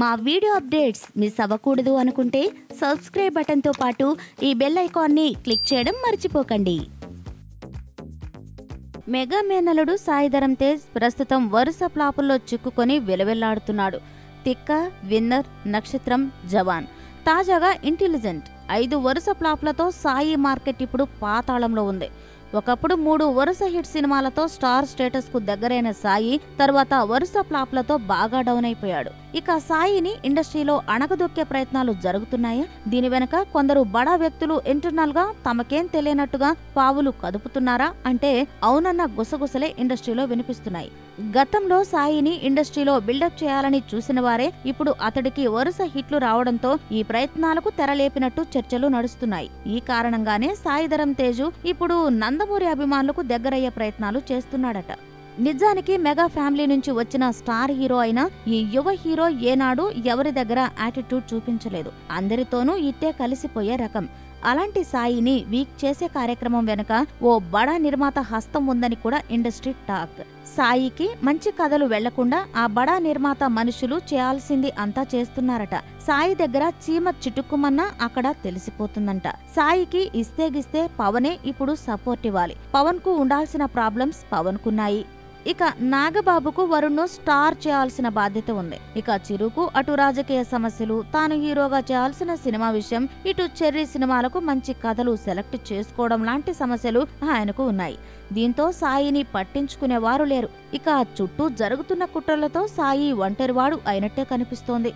మా video updates miss అవ్వకూడదు అనుకుంటే సబ్స్క్రైబ్ బటన్తో పాటు ఈ బెల్ ఐకాన్ని క్లిక్ చేయడం మర్చిపోకండి. మెగా మేనలుడు సాయిధరం తేజ్ ప్రస్తుతం వరుస ప్లాపుల్లో చిక్కుకొని వెలవెల్లాడుతున్నాడు. తిక్క విన్నర్ నక్షత్రం జవాన్. తాజాగా ఇంటెలిజెంట్ ఐదు వరుస ప్లాప్లతో సాయి మార్కెట్ ఇప్పుడు పాతాళంలో ఉంది. ఒకప్పుడు మూడు వరుస హిట్ సినిమాలతో స్టార్ స్టేటస్కు దగ్గరైన సాయి తర్వాత వరుస ప్లాప్లతో బాగా డౌన్ అయిపోయాడు. ఇక సాయిని ఇండస్ట్రీలో అణగదొక్కే ప్రయత్నాలు జరుగుతున్నాయా? దీని వెనక కొందరు బడా వ్యక్తులు ఇంటర్నల్గా తమకేం తెలియనట్టుగా పావులు కదుపుతున్నారా? అంటే అవునన్న గుసగుసలే ఇండస్ట్రీలో వినిపిస్తున్నాయి. గతంలో సాయిని ఇండస్ట్రీలో బిల్డప్ చేయాలని చూసిన వారే ఇప్పుడు అతడికి వరుస హిట్లు రావడంతో ఈ ప్రయత్నాలకు తెరలేపినట్టు చర్చలు నడుస్తున్నాయి. ఈ కారణంగానే సాయిధరం తేజు ఇప్పుడు నంద నందమూరి అభిమానులకు దగ్గరయ్యే ప్రయత్నాలు చేస్తున్నాడట. నిజానికి మెగా ఫ్యామిలీ నుంచి వచ్చిన స్టార్ హీరో అయిన ఈ యువ హీరో ఏనాడు ఎవరి దగ్గర యాటిట్యూడ్ చూపించలేదు. అందరితోనూ ఇట్టే కలిసిపోయే రకం. అలాంటి సాయిని వీక్ చేసే కార్యక్రమం వెనుక ఓ బడా నిర్మాత హస్తం ఉందని కూడా ఇండస్ట్రీ టాక్. సాయికి మంచి కథలు వెళ్ళకుండా ఆ బడా నిర్మాత మనుషులు చేయాల్సింది అంతా చేస్తున్నారట. సాయి దగ్గర చీమ చిటుక్కుమన్నా అక్కడ తెలిసిపోతుందంట. సాయికి ఇస్తే గిస్తే పవనే ఇప్పుడు సపోర్ట్ ఇవ్వాలి. పవన్కు ఉండాల్సిన ప్రాబ్లమ్స్ పవన్ కున్నాయి ఇక నాగబాబుకు వరుణ్ను స్టార్ చేయాల్సిన బాధ్యత ఉంది. ఇక చిరుకు అటు రాజకీయ సమస్యలు తాను హీరోగా చేయాల్సిన సినిమా విషయం ఇటు చెర్రీ సినిమాలకు మంచి కథలు సెలెక్ట్ చేసుకోవడం లాంటి సమస్యలు ఆయనకు ఉన్నాయి. దీంతో సాయిని పట్టించుకునేవారు లేరు. ఇక చుట్టూ జరుగుతున్న కుట్రలతో సాయి ఒంటరివాడు అయినట్టే కనిపిస్తోంది.